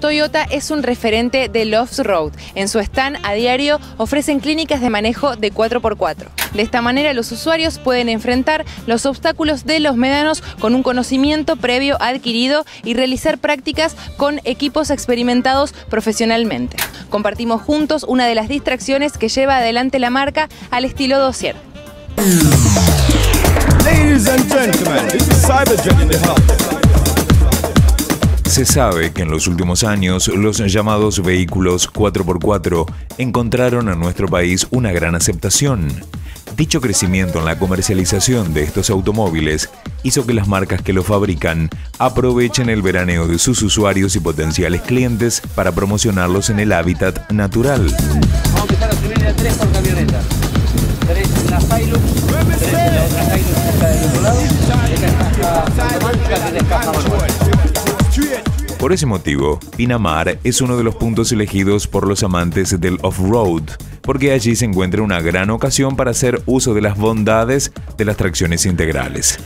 Toyota es un referente del off-road. En su stand a diario ofrecen clínicas de manejo de 4x4. De esta manera los usuarios pueden enfrentar los obstáculos de los médanos con un conocimiento previo adquirido y realizar prácticas con equipos experimentados profesionalmente. Compartimos juntos una de las distracciones que lleva adelante la marca al estilo dossier. Se sabe que en los últimos años los llamados vehículos 4x4 encontraron en nuestro país una gran aceptación. Dicho crecimiento en la comercialización de estos automóviles hizo que las marcas que lo fabrican aprovechen el veraneo de sus usuarios y potenciales clientes para promocionarlos en el hábitat natural. Vamos a Por ese motivo, Pinamar es uno de los puntos elegidos por los amantes del off-road, porque allí se encuentra una gran ocasión para hacer uso de las bondades de las tracciones integrales.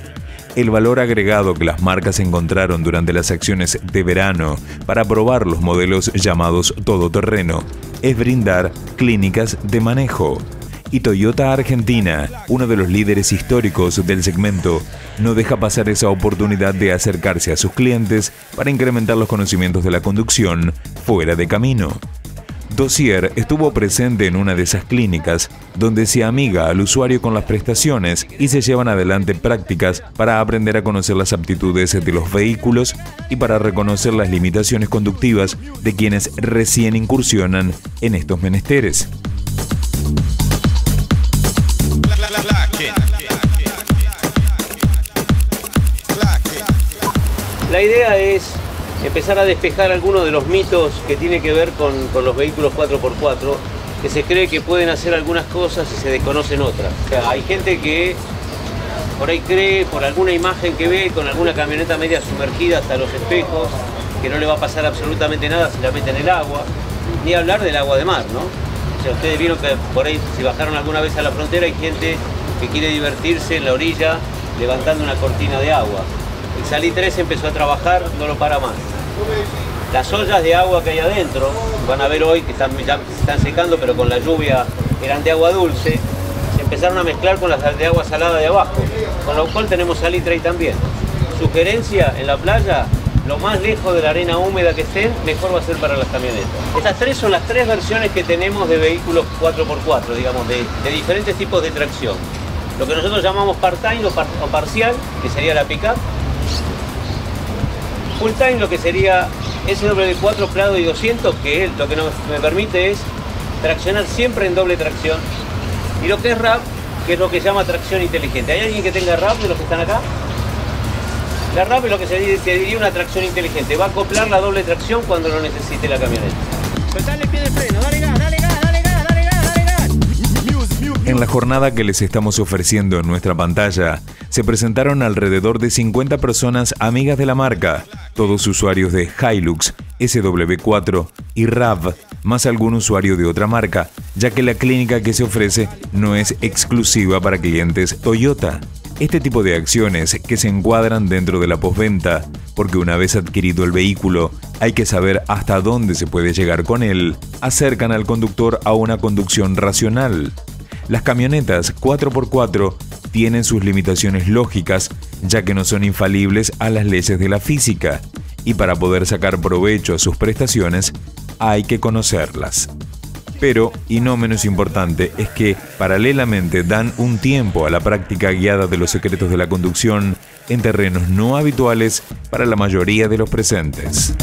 El valor agregado que las marcas encontraron durante las acciones de verano para probar los modelos llamados todoterreno es brindar clínicas de manejo. Y Toyota Argentina, uno de los líderes históricos del segmento, no deja pasar esa oportunidad de acercarse a sus clientes para incrementar los conocimientos de la conducción fuera de camino. Dossier estuvo presente en una de esas clínicas donde se amiga al usuario con las prestaciones y se llevan adelante prácticas para aprender a conocer las aptitudes de los vehículos y para reconocer las limitaciones conductivas de quienes recién incursionan en estos menesteres. Empezar a despejar algunos de los mitos que tiene que ver con, con los vehículos 4x4, que se cree que pueden hacer algunas cosas y se desconocen otras. O sea, hay gente que por ahí cree, por alguna imagen que ve, con alguna camioneta media sumergida hasta los espejos, que no le va a pasar absolutamente nada si la mete en el agua, ni hablar del agua de mar, ¿no? O sea, ustedes vieron que por ahí, si bajaron alguna vez a la frontera, hay gente que quiere divertirse en la orilla levantando una cortina de agua. El Salí 3 empezó a trabajar, no lo para más. Las ollas de agua que hay adentro, van a ver hoy que están, ya se están secando, pero con la lluvia eran de agua dulce, se empezaron a mezclar con las de agua salada de abajo, con lo cual tenemos salitre ahí también. Sugerencia en la playa, lo más lejos de la arena húmeda que estén, mejor va a ser para las camionetas. Estas tres son las tres versiones que tenemos de vehículos 4x4, digamos, de, de diferentes tipos de tracción. Lo que nosotros llamamos part-time o, par- o parcial, que sería la pick-up, full time lo que sería SW4 Prado y 200, que es lo que nos, me permite es traccionar siempre en doble tracción. Y lo que es RAP, que es lo que se llama tracción inteligente. ¿Hay alguien que tenga RAP de los que están acá? La RAP es lo que se diría, se diría una tracción inteligente. Va a acoplar la doble tracción cuando lo necesite la camioneta. Soltale el pie de freno, dale gas, dale gas, dale gas, dale gas, dale gas. En la jornada que les estamos ofreciendo en nuestra pantalla, se presentaron alrededor de 50 personas amigas de la marca, todos usuarios de Hilux, SW4 y RAV, más algún usuario de otra marca, ya que la clínica que se ofrece no es exclusiva para clientes Toyota. Este tipo de acciones que se encuadran dentro de la postventa, porque una vez adquirido el vehículo hay que saber hasta dónde se puede llegar con él, acercan al conductor a una conducción racional. Las camionetas 4x4 tienen sus limitaciones lógicas, ya que no son infalibles a las leyes de la física, y para poder sacar provecho a sus prestaciones hay que conocerlas. Pero, y no menos importante, es que paralelamente dan un tiempo a la práctica guiada de los secretos de la conducción en terrenos no habituales para la mayoría de los presentes.